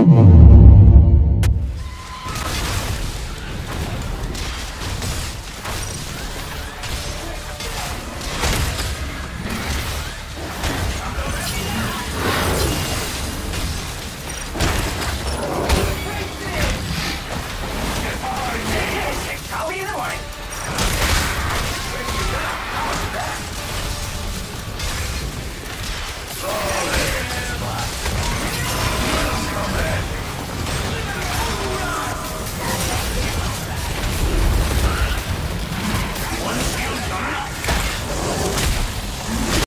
Mm-hmm.